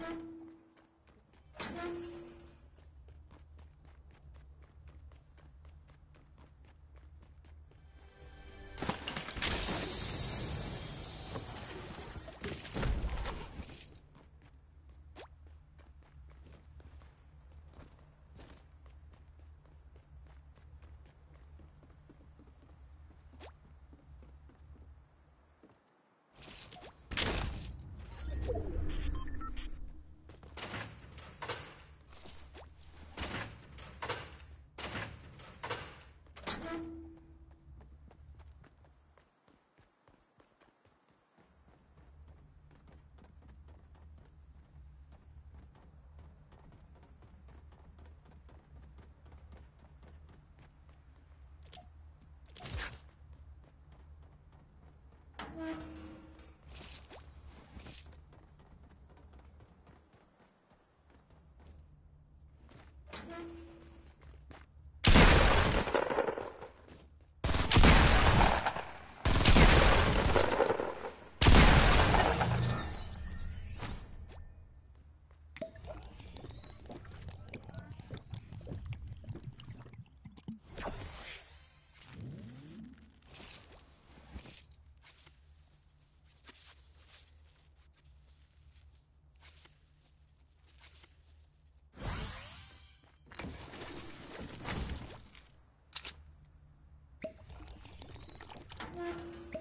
thank you え?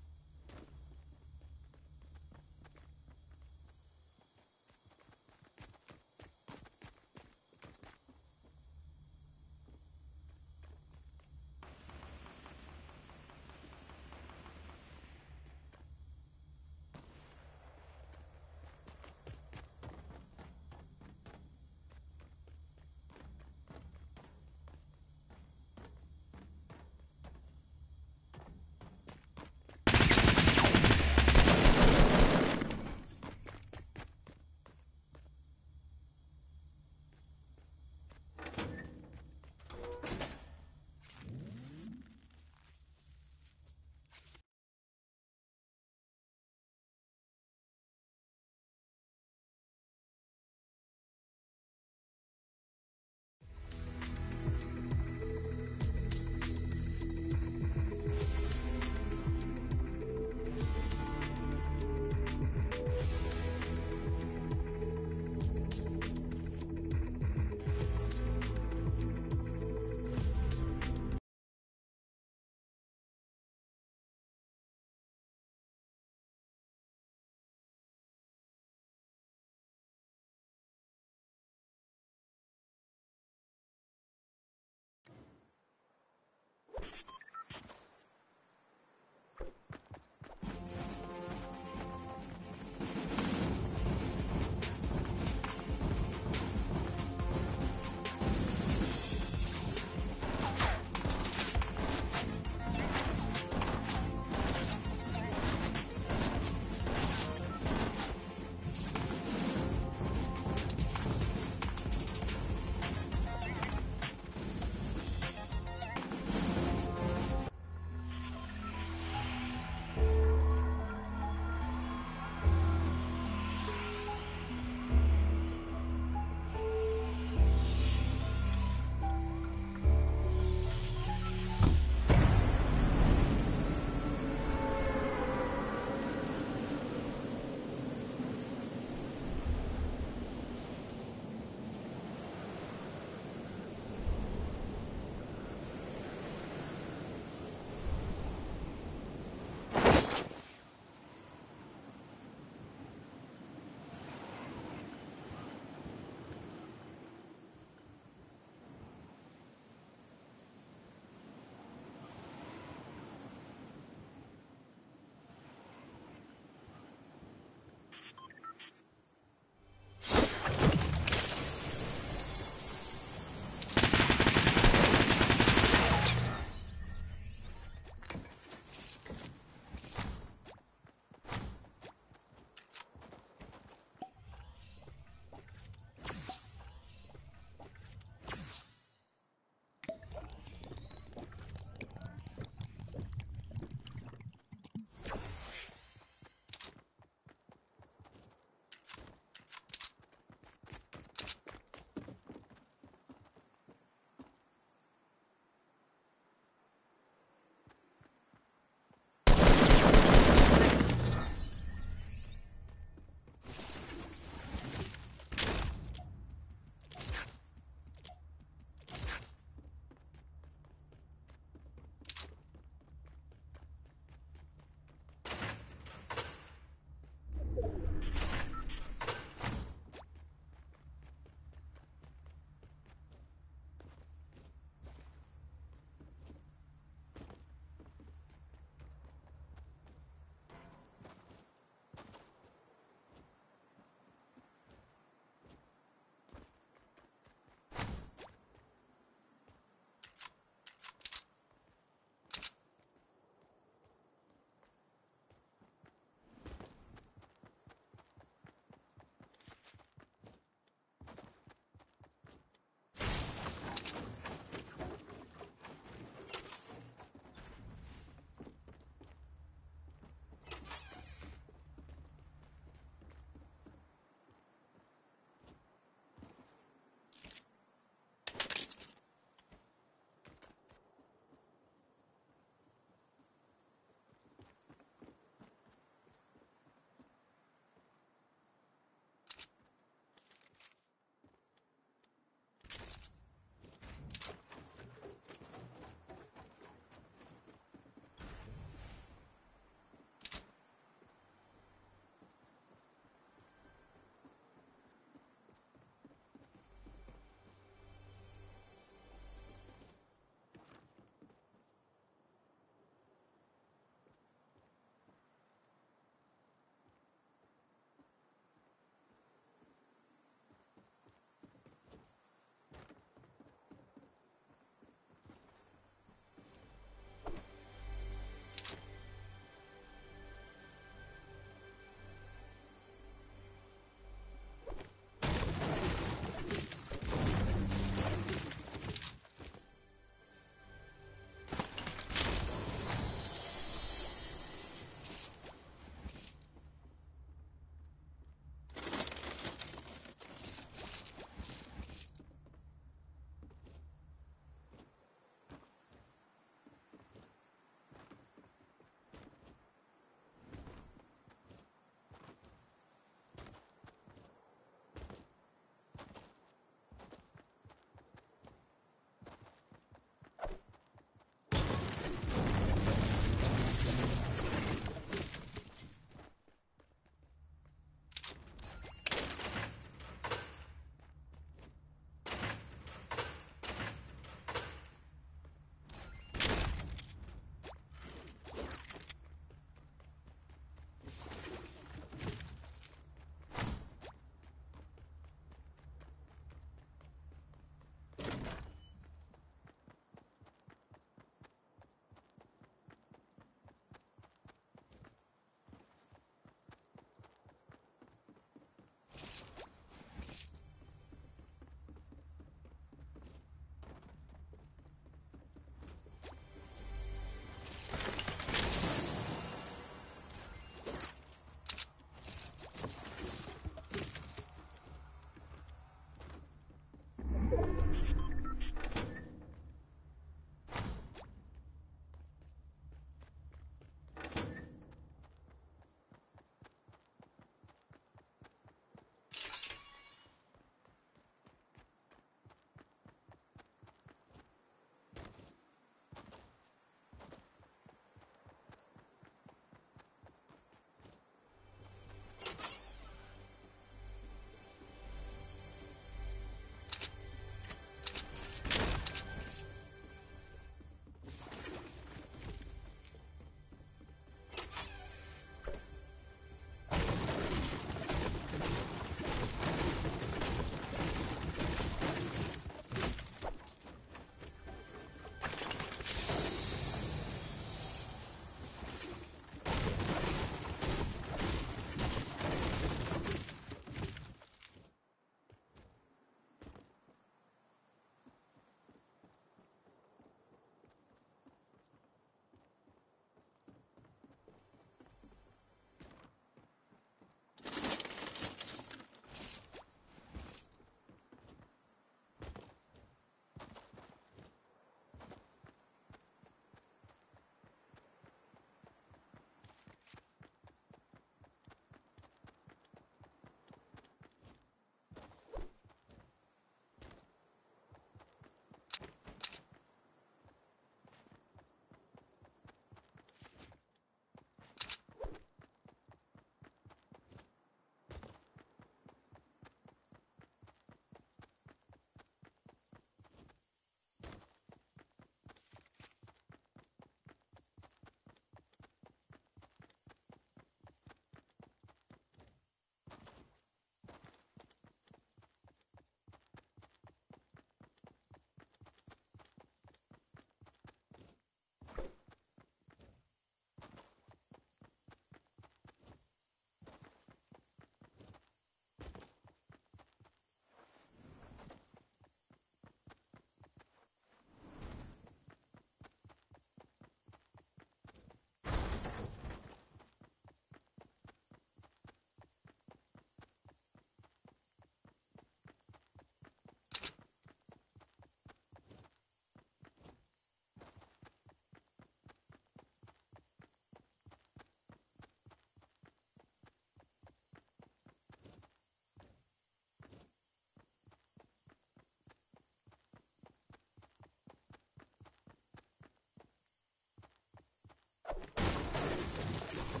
何?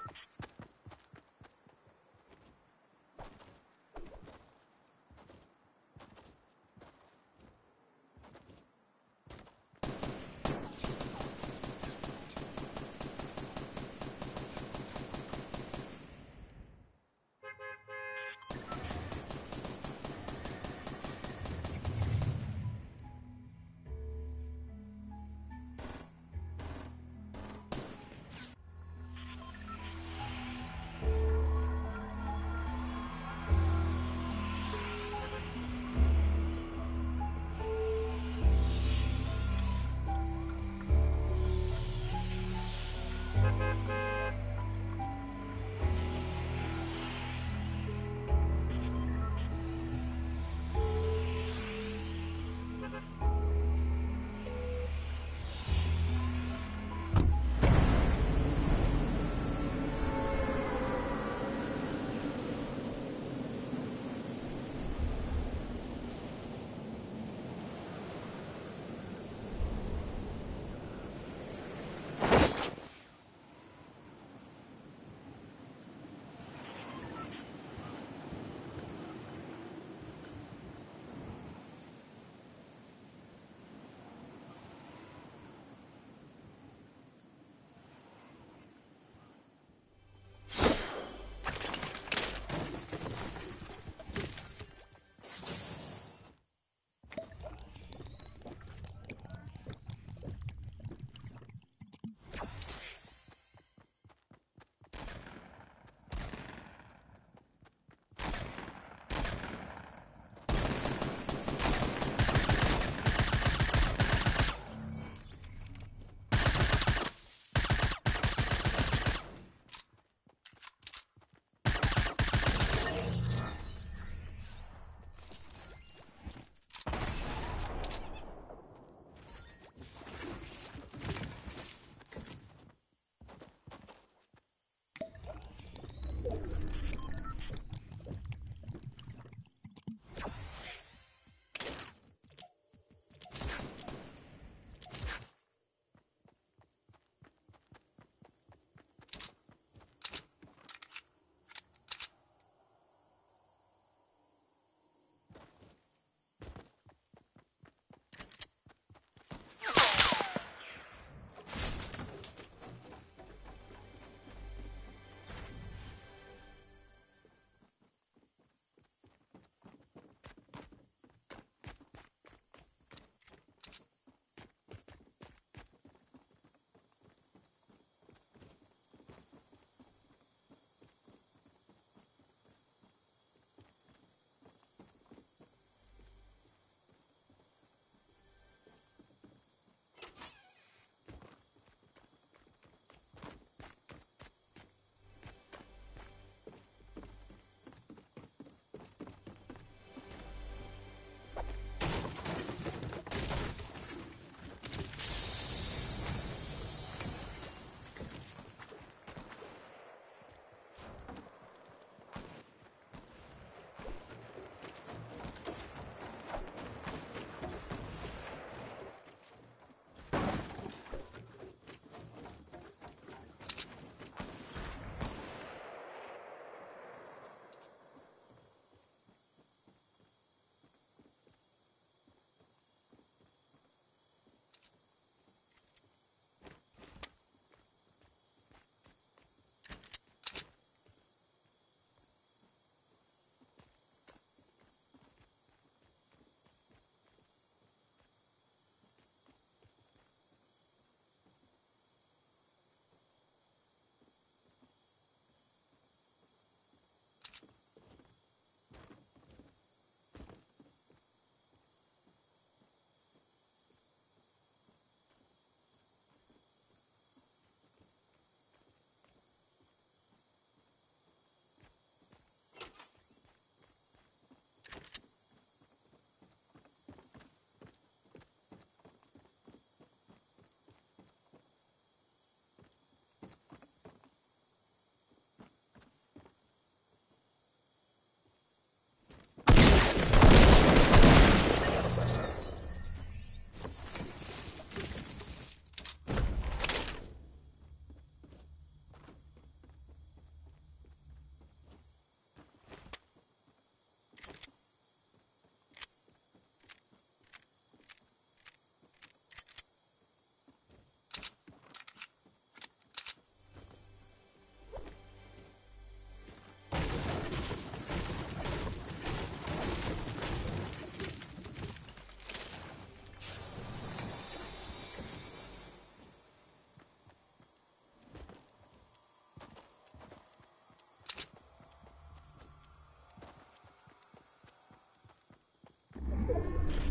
あ!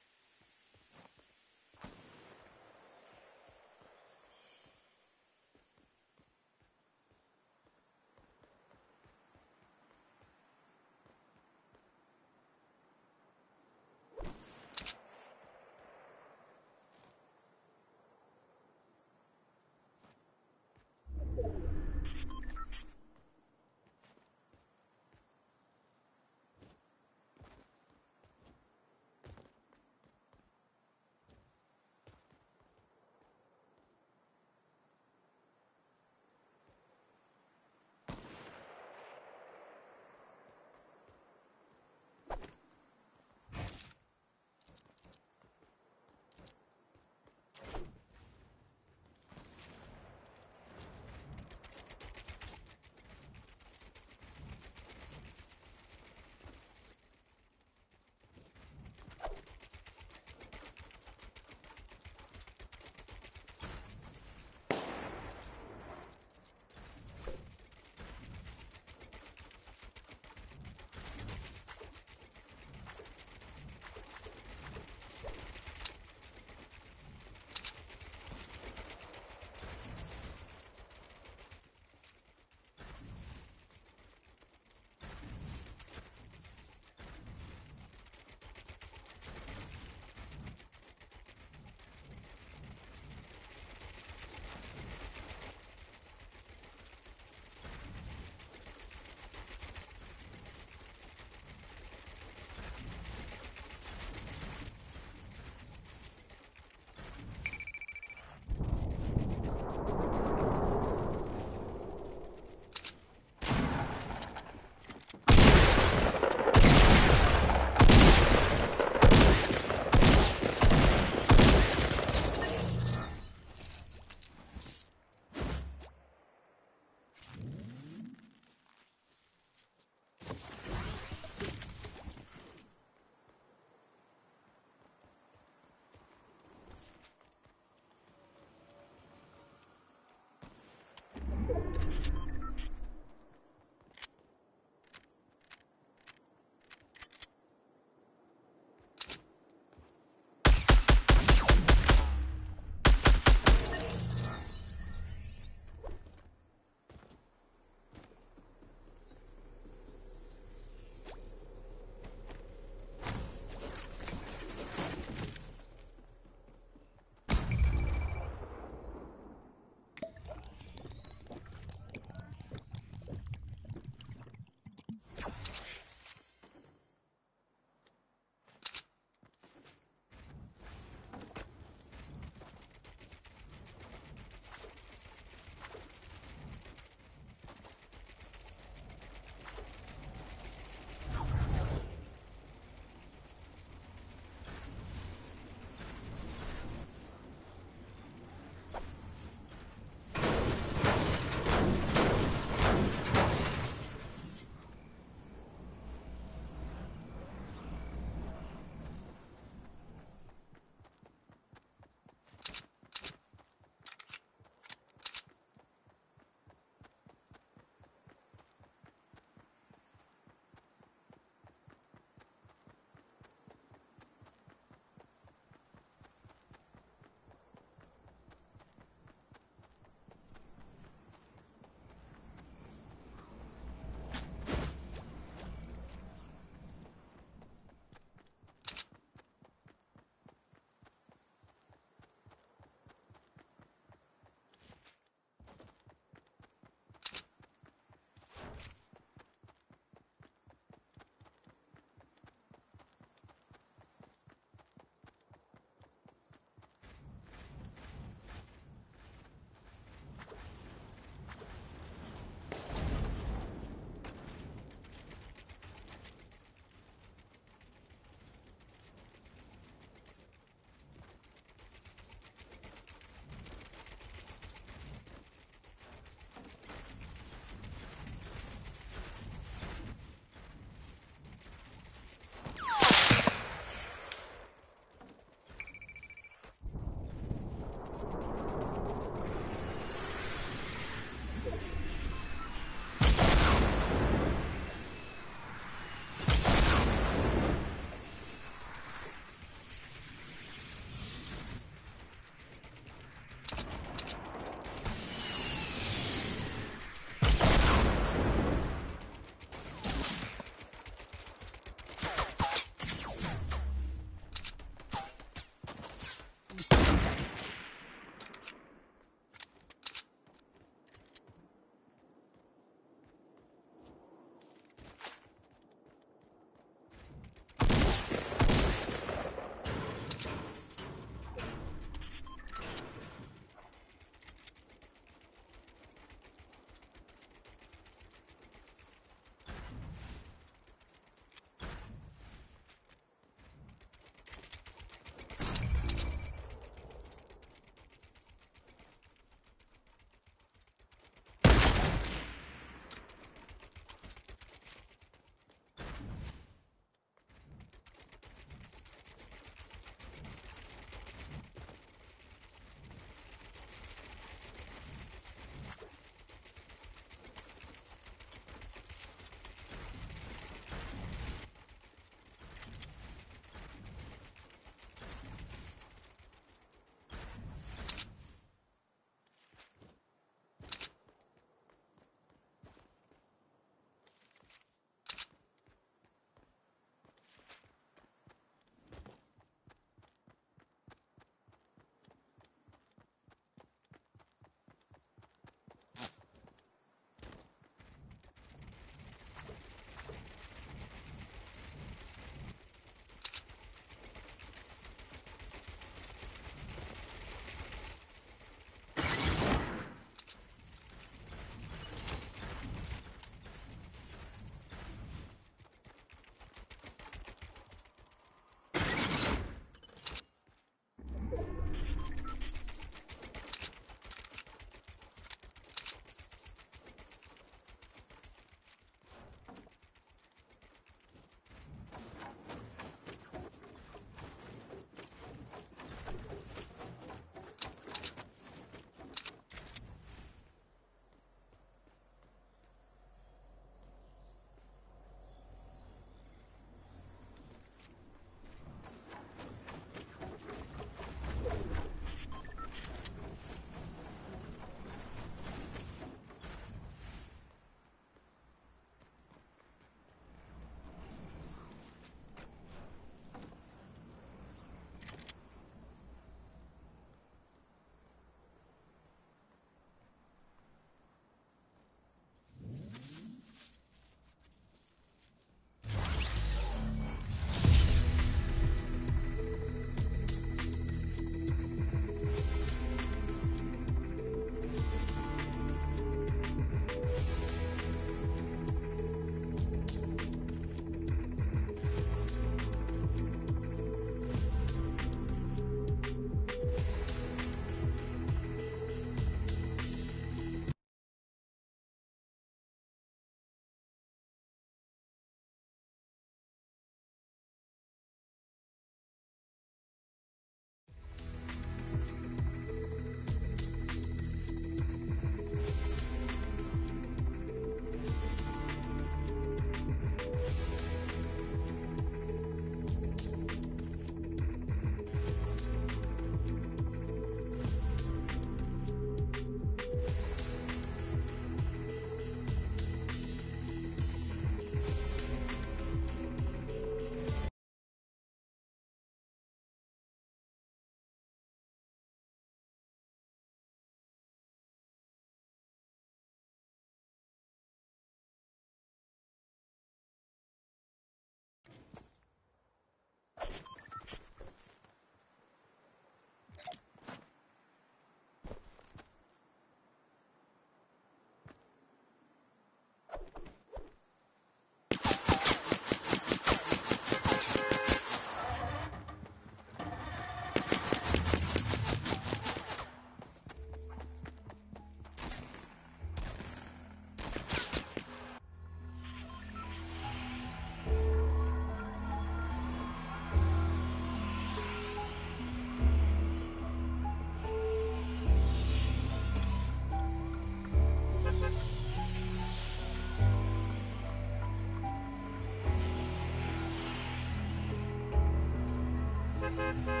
thank you.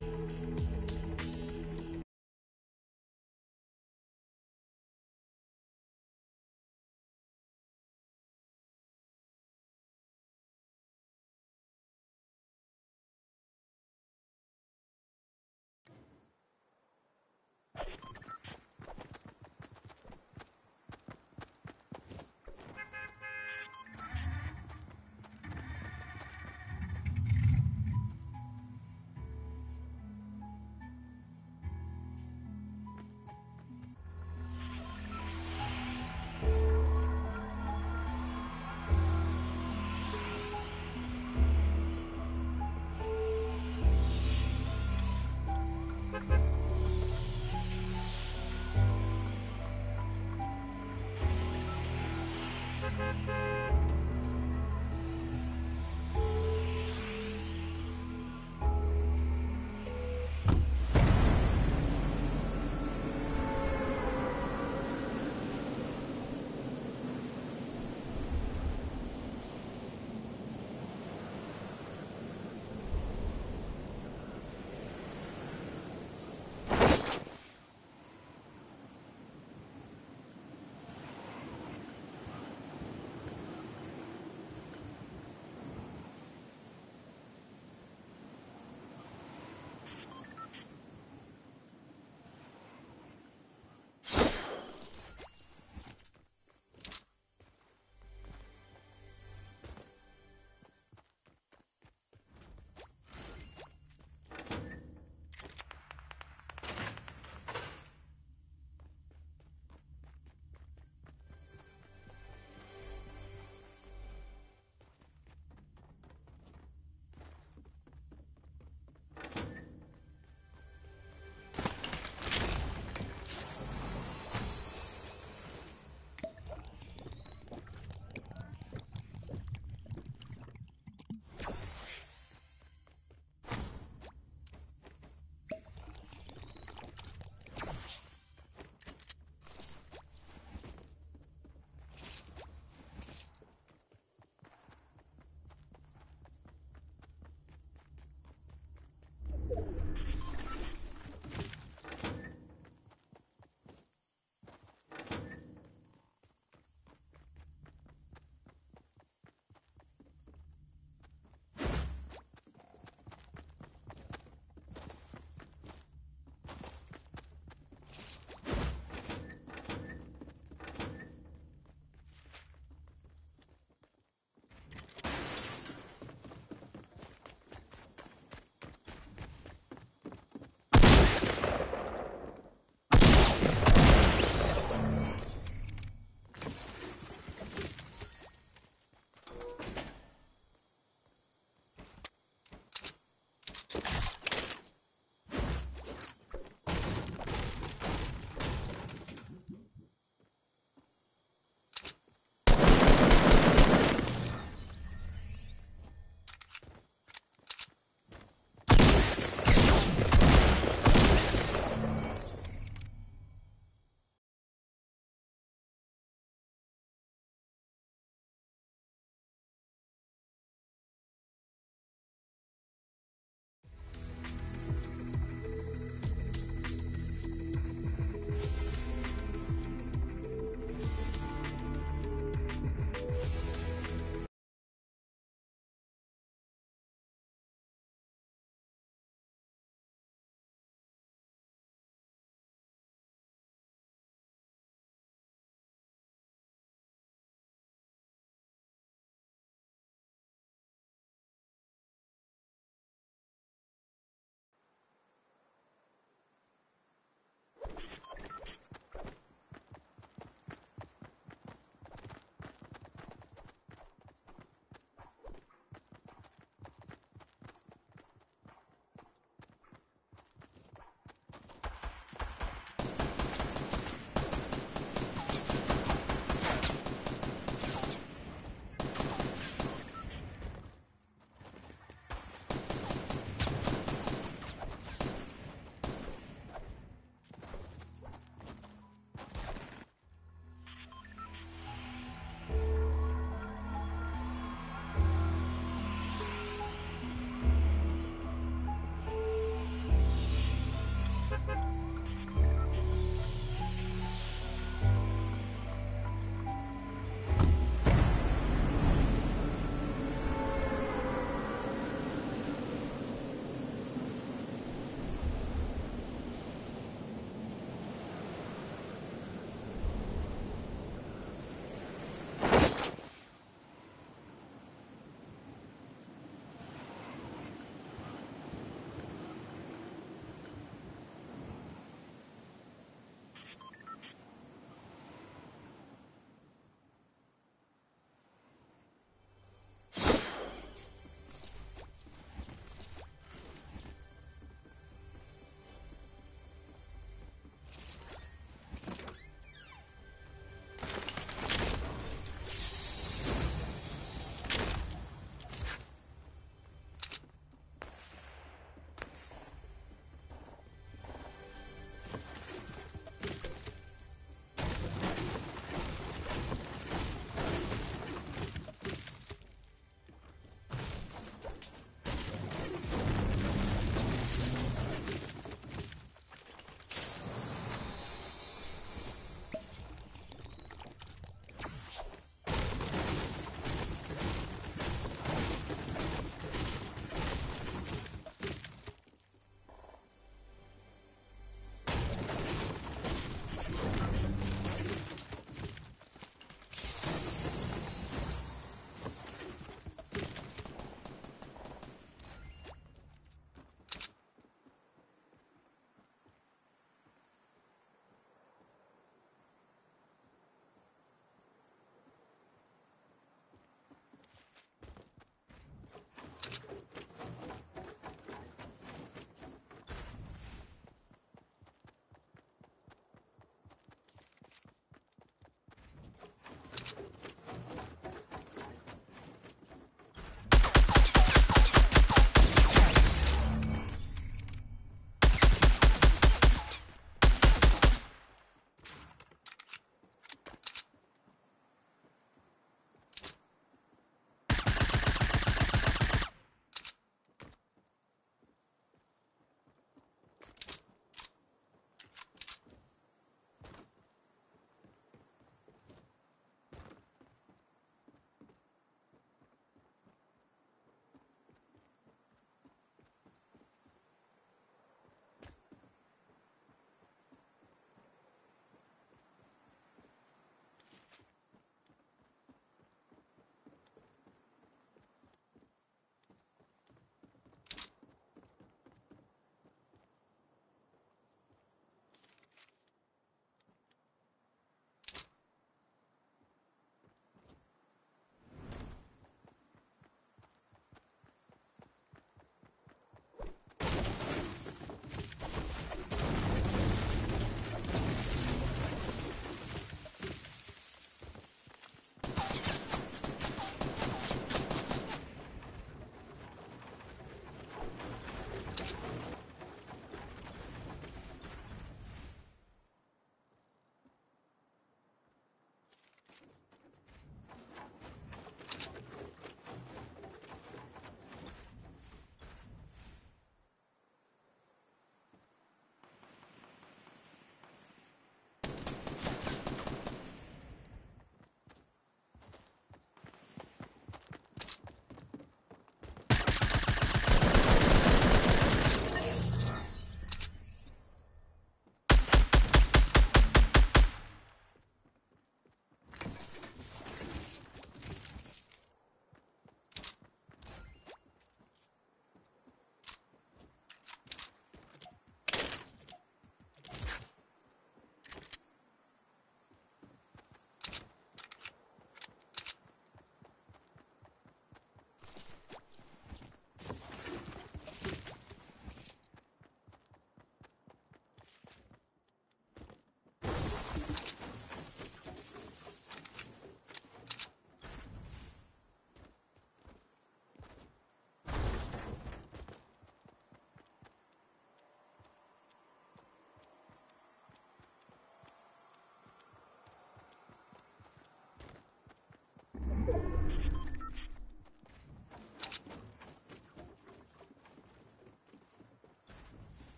うん。